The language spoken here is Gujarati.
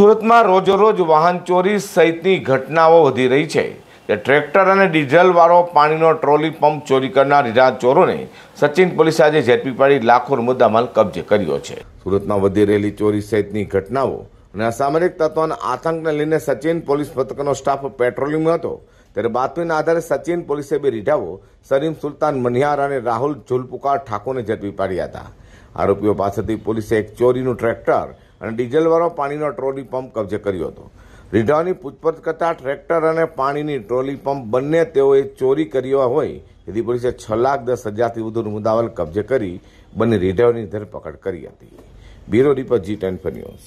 સુરતમાં રોજોરોજ વાહન ચોરી સહિતની ઘટનાઓ વધી રહી છે. તે ટ્રેક્ટર અને ડીઝલવાળો પાણીનો ટ્રોલી પંપ ચોરી કરનાર ઇરાદ ચોરોને સચિન પોલીસે આજે ઝડપી પાડી લાખો મુદ્દામાલ કબજે કર્યો છે. સુરતમાં વધી રહેલી ચોરી સહિતની ઘટનાઓ અને અસામરિક તત્વોના આતંકને લઈને સચિન પોલીસ પથકનો સ્ટાફ પેટ્રોલિંગમાં હતો. ત્યારે બાતમીના આધારે સચિન પોલીસે બે રીઢાઓ, સલીમ સુલતાન મનિયાર અને રાહુલ ઝુલપુકાર ઠાકોરને ઝડપી પાડ્યા હતા. આરોપીઓ પાસેથી પોલીસે એક ચોરીનું ટ્રેક્ટર અને ડીઝલવાળો પાણીનો ટ્રોલી પંપ કબજે કર્યો હતો. રીઢાઓની પૂછપરછ કરતા ટ્રેક્ટર અને પાણીની ટ્રોલી પંપ બંને તેઓએ ચોરી કર્યો હોય તેથી પોલીસે છ લાખ દસ હજારથી વધુનો મુદ્દાવલ કબજે કરી બંને રીઢાઓની ધરપકડ કરી હતી. Bureau report G ten news.